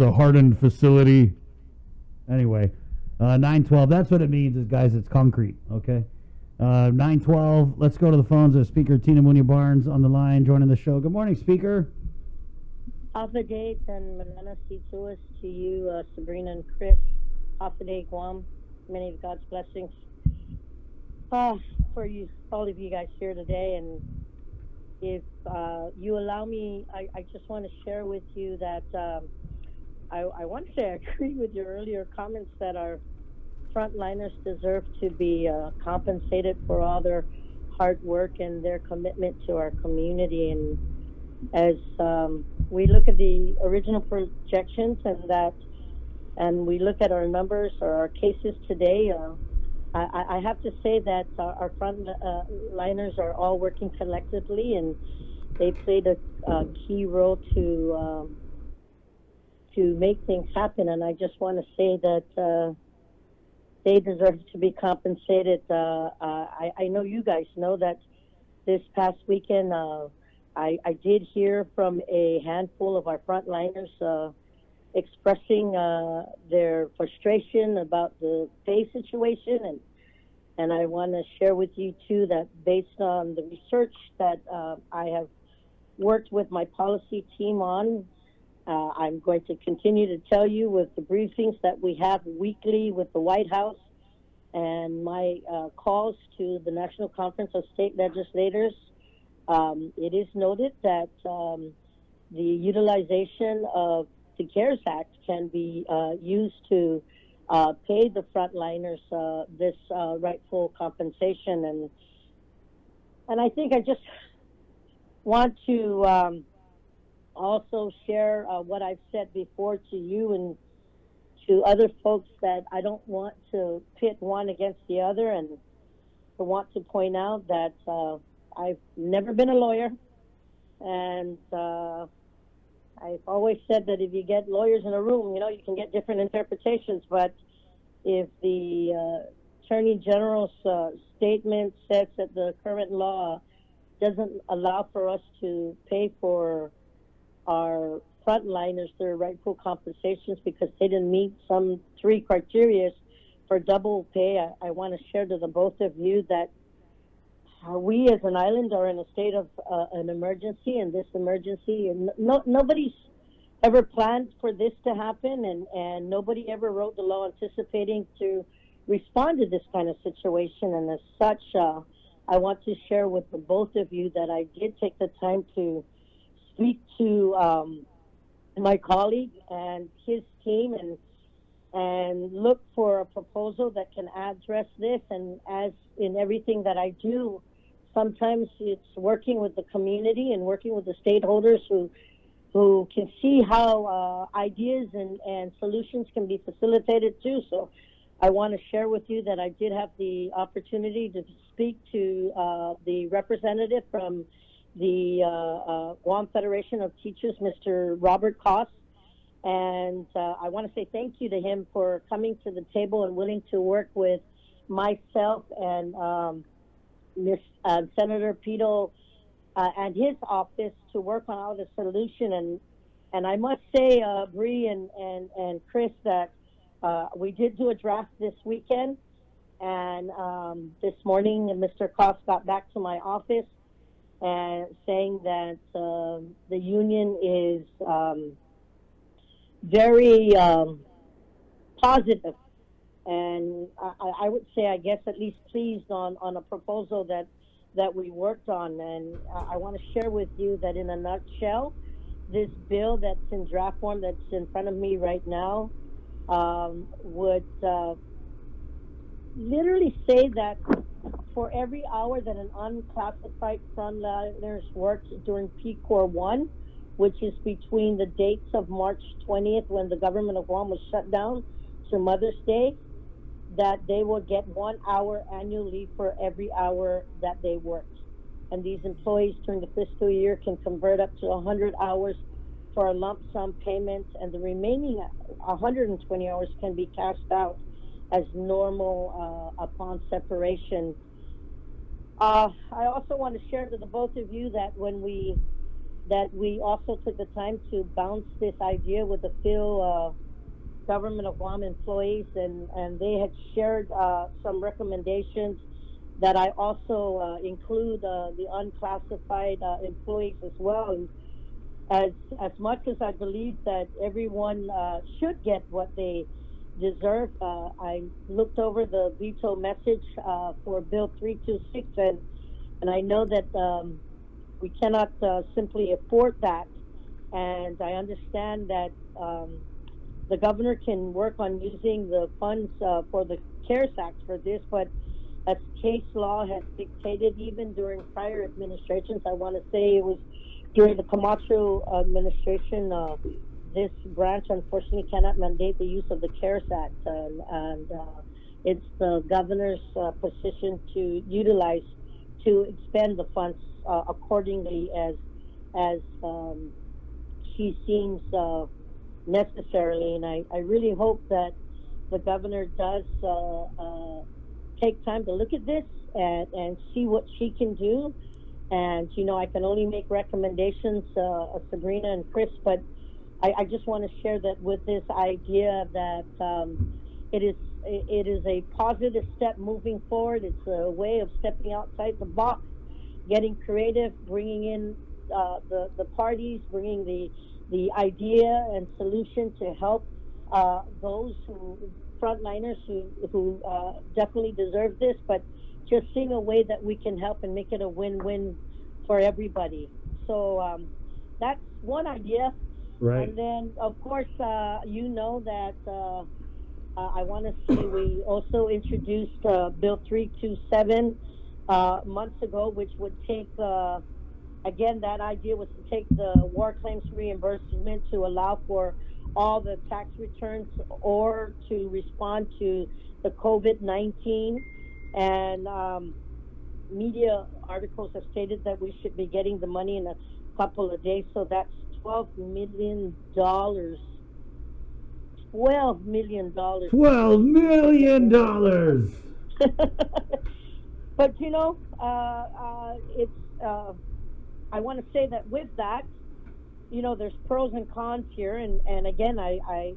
a hardened facility. Anyway, uh, 912, that's what it means, is guys, it's concrete, okay? Uh, 912, let's go to the phones. There's Speaker Tina Muna Barnes on the line joining the show. Good morning, Speaker. Hafa Adai and Situas to you, uh, Sabrina and Chris. Day Guam. Many of God's blessings uh, for you, all of you guys here today. And if uh, you allow me, I, I just want to share with you that um, I, I want to say I agree with your earlier comments that our frontliners deserve to be uh, compensated for all their hard work and their commitment to our community. And as um, we look at the original projections and that, and we look at our numbers or our cases today, uh, I, I, have to say that our, our front uh, are all working collectively, and they played a, a key role to um, to make things happen. And I just want to say that uh, they deserve to be compensated. Uh, uh, I, I, know you guys know that this past weekend, I, I, did hear from a handful of our frontliners expressing uh, their frustration about the pay situation and and I want to share with you too that based on the research that uh, I have worked with my policy team on, uh, I'm going to continue to tell you with the briefings that we have weekly with the White House and my uh, calls to the National Conference of State Legislators. Um, it is noted that um, the utilization of the CARES Act can be uh, used to uh, pay the frontliners uh, this uh, rightful compensation, and and I think I just want to um, also share uh, what I've said before to you and to other folks that I don't want to pit one against the other, and I want to point out that uh, I've never been a lawyer, and uh, I've always said that if you get lawyers in a room, you know, you can get different interpretations. But if the uh, Attorney General's uh, statement says that the current law doesn't allow for us to pay for our frontliners their rightful compensations because they didn't meet some three criteria for double pay, I, I want to share to the both of you that uh, we as an island are in a state of uh, an emergency, and this emergency, and no, nobody's ever planned for this to happen, and, and nobody ever wrote the law anticipating to respond to this kind of situation. And as such, uh, I want to share with the both of you that I did take the time to speak to um, my colleague and his team and and look for a proposal that can address this. And as in everything that I do, sometimes it's working with the community and working with the stakeholders who who can see how uh, ideas and, and solutions can be facilitated too. So I want to share with you that I did have the opportunity to speak to uh, the representative from the uh, uh Guam Federation of Teachers, Mr. Robert Koss. And uh, I want to say thank you to him for coming to the table and willing to work with myself and um, Miss uh, Senator Pito uh, and his office to work on out a solution. And and I must say, uh, Bree and, and, and Chris, that we did do a draft this weekend. And um, this morning, Mr. Koss got back to my office and saying that uh, the union is um, very um, positive and I, I, would say, I guess, at least pleased on, on a proposal that that we worked on. And I want to share with you that in a nutshell, this bill that's in draft form that's in front of me right now um, would uh, literally say that for every hour that an unclassified frontliners worked during PCOR 1, which is between the dates of March 20th when the government of Guam was shut down to Mother's Day, that they will get one hour annually for every hour that they worked. And these employees during the fiscal year can convert up to 100 hours for a lump sum payment, and the remaining 120 hours can be cashed out as normal uh, upon separation. Uh, I also want to share to the both of you that when we that we also took the time to bounce this idea with a few uh, government of Guam employees, and, and they had shared uh, some recommendations that I also uh, include uh, the unclassified uh, employees as well. And as as much as I believe that everyone should get what they deserve, uh, I looked over the veto message uh, for Bill 326, and and I know that um, we cannot uh, simply afford that. And I understand that um, the governor can work on using the funds uh, for the CARES Act for this, but as case law has dictated, even during prior administrations, I want to say it was during the Camacho administration, uh, this branch unfortunately cannot mandate the use of the CARES Act, and, and uh, it's the governor's uh, position to utilize to expend the funds uh, accordingly as as um, she seems uh, necessarily. And I, I really hope that the governor does uh, uh, take time to look at this and, and see what she can do. And, you know, I can only make recommendations, Sabrina and Chris, but I, I just want to share that with this idea that um, it is it is a positive step moving forward. It's a way of stepping outside the box, getting creative, bringing in uh, the the parties, bringing the the idea and solution to help uh, those who frontliners who who uh, definitely deserve this, but just seeing a way that we can help and make it a win-win for everybody. So um, that's one idea. Right. And then, of course, uh, you know that uh, uh, I want to say we also introduced uh, Bill 327 uh, months ago, which would take, again, that idea was to take the war claims reimbursement to allow for all the tax returns or to respond to the COVID 19. And um, media articles have stated that we should be getting the money in a couple of days. So that's $12 million. $12 million. Twelve million dollars. but you know, uh, uh, it's. Uh, I want to say that with that, you know, there's pros and cons here, and and again, I, I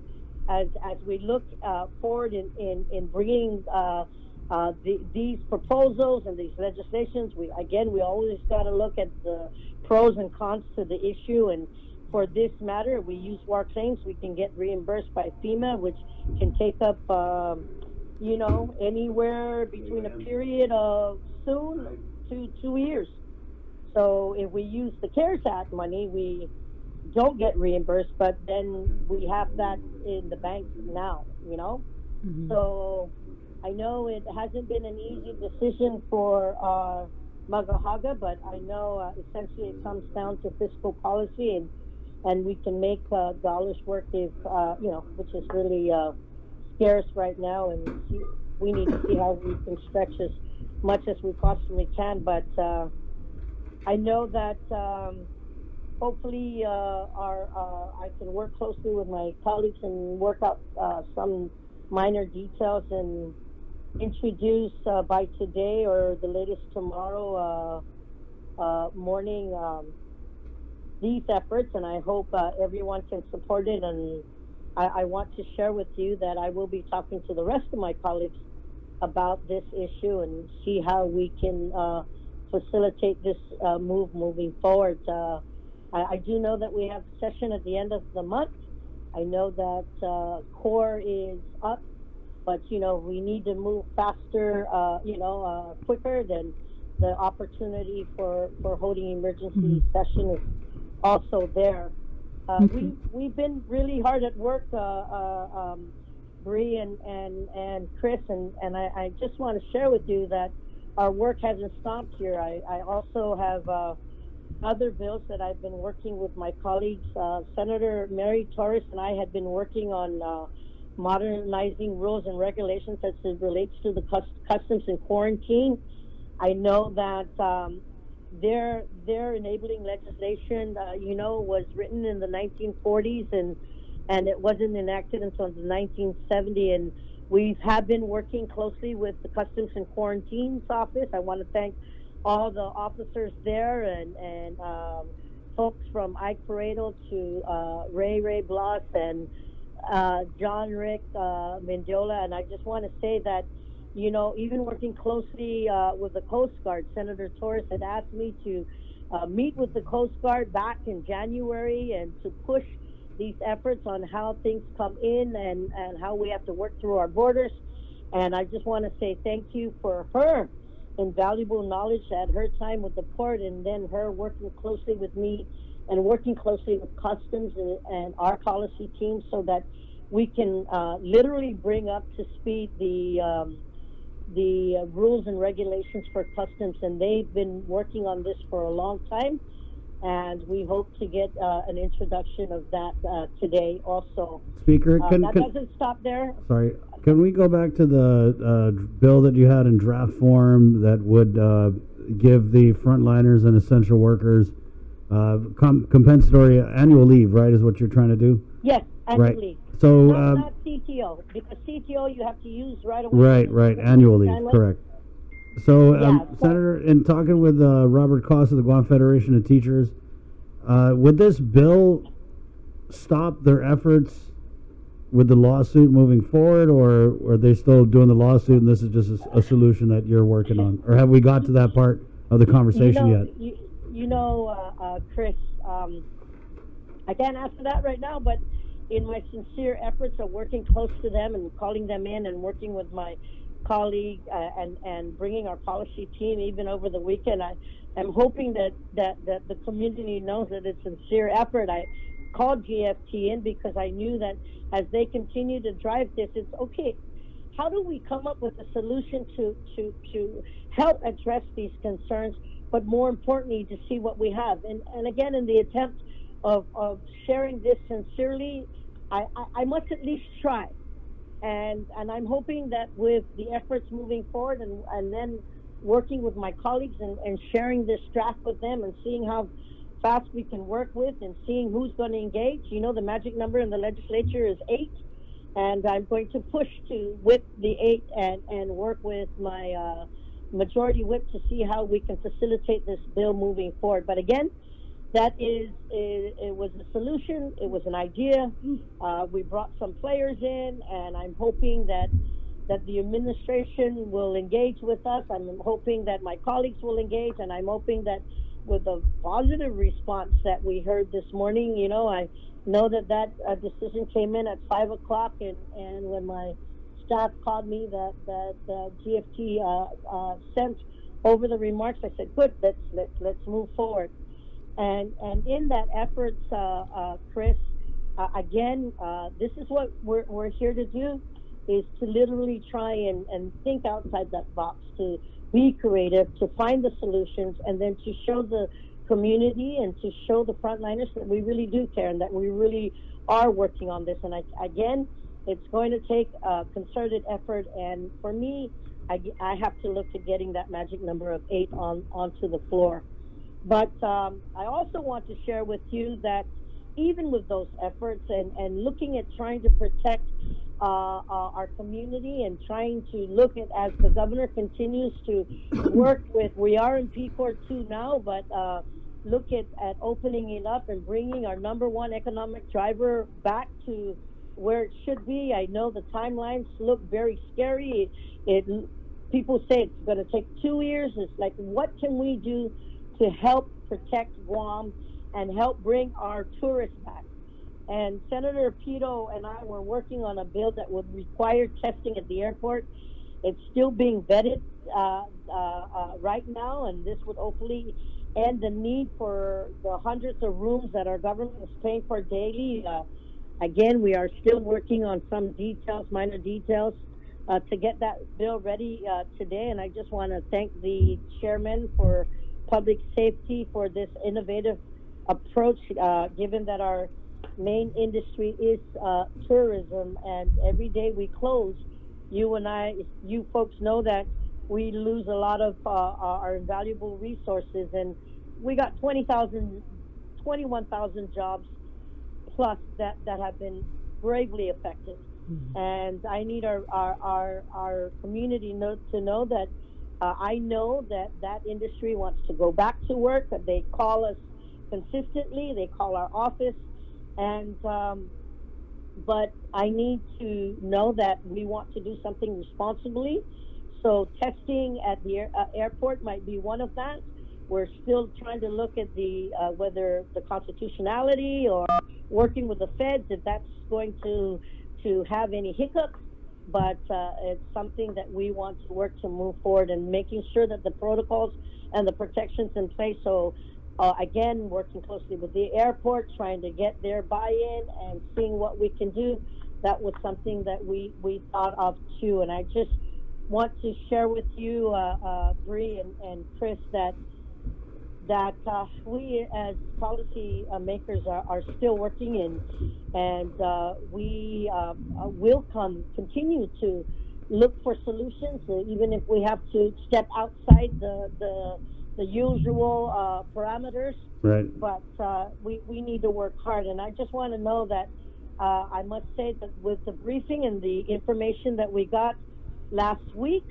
as as we look uh, forward in in in bringing. Uh, uh, the, these proposals and these legislations, we again, we always got to look at the pros and cons to the issue. And for this matter, we use war claims. We can get reimbursed by FEMA, which can take up, um, you know, anywhere between a period of soon to two years. So if we use the CARES Act money, we don't get reimbursed, but then we have that in the bank now, you know? Mhm. So I know it hasn't been an easy decision for uh, Magahaga, but I know uh, essentially it comes down to fiscal policy, and and we can make uh, dollars work if uh, you know, which is really uh, scarce right now, and we need to see how we can stretch as much as we possibly can. But uh, I know that. Um, hopefully uh, our, uh, I can work closely with my colleagues and work out some minor details and introduce by today or the latest tomorrow morning um, these efforts, and I hope uh, everyone can support it. And I, I want to share with you that I will be talking to the rest of my colleagues about this issue and see how we can uh, facilitate this uh, move moving forward. Uh, I, I do know that we have a session at the end of the month. I know that uh, core is up, but you know we need to move faster. Uh, you know, uh, quicker than the opportunity for for holding emergency session is also there. Uh, We we've been really hard at work, uh, uh, um, Bree and and and Chris, and and I, I just want to share with you that our work hasn't stopped here. I I also have. Uh, other bills that I've been working with my colleagues. Uh, Senator Mary Torres and I had been working on uh, modernizing rules and regulations as it relates to the cus- customs and quarantine. I know that um, their their enabling legislation, uh, you know, was written in the 1940s and and it wasn't enacted until the 1970. And we have been working closely with the Customs and Quarantines Office. I want to thank all the officers there and and um, folks from Ike Peredo to uh, Ray Ray Bloss and uh, John Rick uh, Mendiola. And I just want to say that, you know, even working closely uh, with the Coast Guard, Senator Torres had asked me to uh, meet with the Coast Guard back in January and to push these efforts on how things come in and, and how we have to work through our borders. And I just want to say thank you for her invaluable knowledge at her time with the port and then her working closely with me and working closely with customs and, and our policy team so that we can uh, literally bring up to speed the um, the uh, rules and regulations for customs and they've been working on this for a long time and we hope to get uh, an introduction of that uh, today also. Speaker, Uh, can, that can doesn't stop there. sorry, can we go back to the uh, bill that you had in draft form that would uh, give the frontliners and essential workers uh, com- compensatory annual leave? Right, is what you're trying to do. Yes, Right. So. Not, um, not CTO, because CTO you have to use right away. Right, right, annually, Annually. correct. So, um, Yeah, so- Senator, in talking with uh, Robert Koss of the Guam Federation of Teachers, uh, would this bill stop their efforts with the lawsuit moving forward, or are they still doing the lawsuit and this is just a solution that you're working on? Or have we got to that part of the conversation you know, yet? You, you know, uh, uh, Chris, um, I can't answer that right now, but in my sincere efforts of working close to them and calling them in and working with my colleague uh, and and bringing our policy team even over the weekend, I am hoping that that that the community knows that it's sincere effort. I called GFT in because I knew that as they continue to drive this, it's okay. How do we come up with a solution to to to help address these concerns, but more importantly, to see what we have? And and again, in the attempt of of sharing this sincerely, I I, must at least try and and I'm hoping that with the efforts moving forward and and then working with my colleagues and, and sharing this draft with them and seeing how fast we can work with and seeing who's going to engage. You know, the magic number in the legislature is eight, and I'm going to push to whip the eight and and work with my uh, majority whip to see how we can facilitate this bill moving forward. But again. That is, it, it was a solution. It was an idea. Uh, we brought some players in, and I'm hoping that that the administration will engage with us. I'm hoping that my colleagues will engage, and I'm hoping that with the positive response that we heard this morning, you know, I know that that uh, decision came in at five o'clock, and and when my staff called me that that uh, GFT uh, sent over the remarks, I said, "Good, let's let's let's move forward." And and in that effort, uh, uh, Chris, uh, again, uh, this is what we're, we're here to do is to literally try and, and think outside that box, to be creative, to find the solutions, and then to show the community and to show the frontliners that we really do care and that we really are working on this. And I, again, it's going to take a concerted effort. And for me, I, I have to look to getting that magic number of eight on onto the floor. But um, I also want to share with you that even with those efforts and, and looking at trying to protect uh, uh, our community and trying to look at as the governor continues to work with, we are in P PCOR 2 now, but uh, look at, at opening it up and bringing our number one economic driver back to where it should be. I know the timelines look very scary. It, it people say it's going to take two years. It's like, what can we do to help protect Guam and help bring our tourists back? And Senator Pito and I were working on a bill that would require testing at the airport. It's still being vetted uh, uh, uh, right now, and this would hopefully end the need for the hundreds of rooms that our government is paying for daily. Uh, again, we are still working on some details, minor details, uh, to get that bill ready uh, today. And I just want to thank the chairman for public safety for this innovative approach, uh, given that our main industry is uh, tourism, and every day we close, you and I, you folks know that we lose a lot of uh, our invaluable resources, and we got 20,000, 21,000 jobs plus that, that have been gravely affected. And I need our, our, our, our community know, to know that uh, I know that that industry wants to go back to work. They call us consistently. They call our office, and um, but I need to know that we want to do something responsibly. So testing at the air, uh, airport might be one of that. We're still trying to look at the uh, whether the constitutionality or working with the feds if that's going to to have any hiccups. But uh, it's something that we want to work to move forward and making sure that the protocols and the protections in place. So uh, again, working closely with the airport, trying to get their buy-in and seeing what we can do. That was something that we we thought of too, and I just want to share with you, uh, uh, Bree and, and Chris, that that uh, we as policy uh, makers are, are still working in, and uh, we um, uh, will come continue to look for solutions, uh, even if we have to step outside the the, the usual uh, parameters. Right. But uh, we we need to work hard, and I just want to know that uh, I must say that with the briefing and the information that we got last week.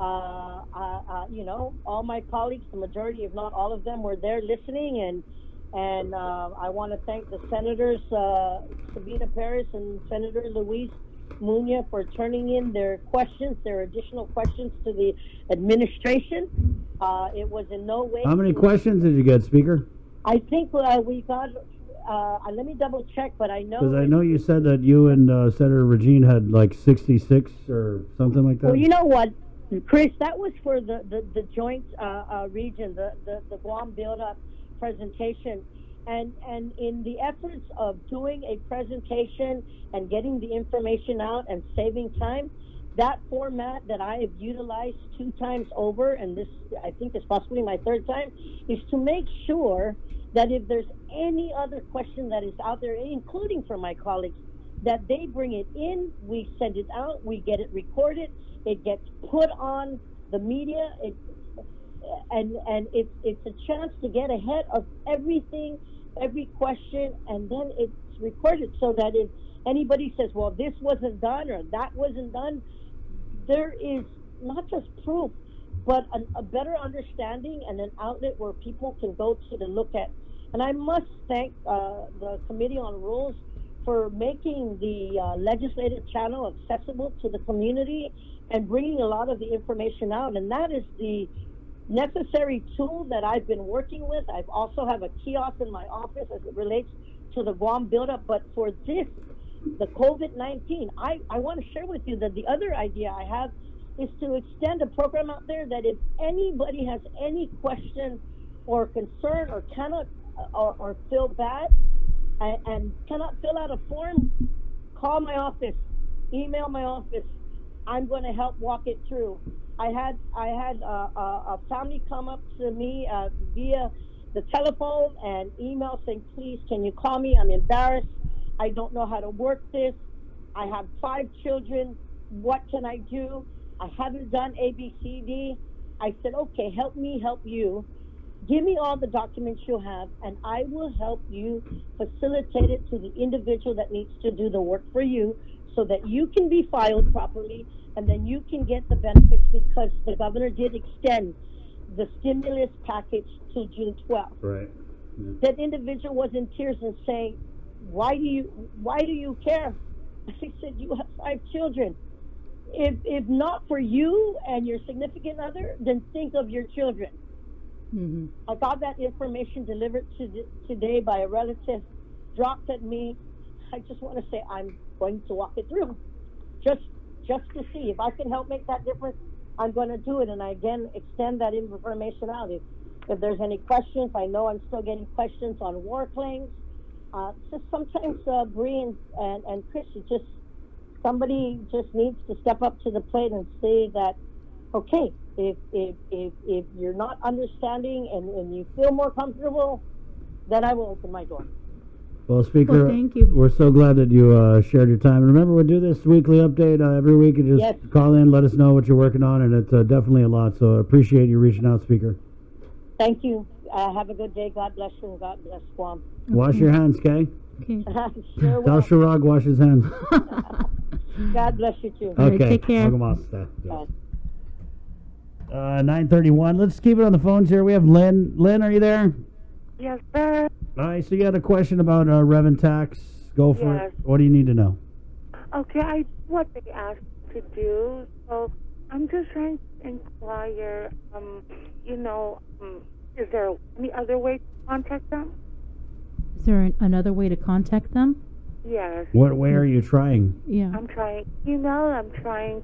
Uh, uh, uh, you know, all my colleagues, the majority, if not all of them, were there listening, and and uh, I want to thank the senators, uh, Sabina Perez and Senator Louise Muña, for turning in their questions, their additional questions to the administration. Uh, it was in no way. How many questions did you get, Speaker? I think we got. Uh, let me double check, but I know. Because I know you said that you and uh, Senator Regine had like 66 or something like that. Well, you know what, Chris, that was for the, the, the joint uh, uh, region, the, the, the Guam build-up presentation. And, and in the efforts of doing a presentation and getting the information out and saving time, that format that I have utilized two times over, and this I think is possibly my third time, is to make sure that if there's any other question that is out there, including from my colleagues, that they bring it in, we send it out, we get it recorded, it gets put on the media, it, and and it's it's a chance to get ahead of everything, every question, and then it's recorded so that if anybody says, well, this wasn't done or that wasn't done, there is not just proof, but an, a better understanding and an outlet where people can go to to look at. And I must thank uh, the Committee on Rules for making the uh, legislative channel accessible to the community and bringing a lot of the information out. And that is the necessary tool that I've been working with. I also have a kiosk in my office as it relates to the Guam buildup. But for this, the COVID 19, I, I want to share with you that the other idea I have is to extend a program out there that if anybody has any question or concern or cannot or, or feel bad and, and cannot fill out a form, call my office, email my office. I'm going to help walk it through. I had I had uh, a, a family come up to me uh, via the telephone and email saying, "Please, can you call me? I'm embarrassed. I don't know how to work this. I have five children. What can I do? I haven't done A, B, C, D." I said, "Okay, help me help you. Give me all the documents you have, and I will help you facilitate it to the individual that needs to do the work for you, so that you can be filed properly." and then you can get the benefits because the governor did extend the stimulus package to June 12th. Right. That individual was in tears and saying, "Why do you Why do you care?" I said, "You have five children. If if not for you and your significant other, then think of your children." Mm-hmm. I got that information delivered to, today by a relative, dropped at me. I just want to say I'm going to walk it through, just just to see if I can help make that difference. I'm going to do it, and I again extend that information out. If, if there's any questions, I know I'm still getting questions on war claims. Uh, just sometimes, uh, Bree and, and, and Chris, just somebody just needs to step up to the plate and say that, okay, if if if, if you're not understanding and, and you feel more comfortable, then I will open my door. Well, Speaker, Well, thank you. we're so glad that you uh, shared your time. And remember, we'll do this weekly update uh, every week. And just Yes. call in, let us know what you're working on, and it's uh, definitely a lot. So I appreciate you reaching out, Speaker. Thank you. Uh, have a good day. God bless you and God bless Guam. Wash your hands, Kay. Okay. sure Tell will. Shirag wash his hands. God bless you too. All right, okay. take care. Bye. Uh, 931. Let's keep it on the phones here. We have Lynn. Lynn, are you there? Yes, sir. All right, so you had a question about uh, Revan tax. Go for Yes. it. What do you need to know? Okay, I what they asked to do. So I'm just trying to inquire. Um, you know, um, is there any other way to contact them? Is there an, another way to contact them? Yes. What way are you trying? Yeah. I'm trying email. I'm trying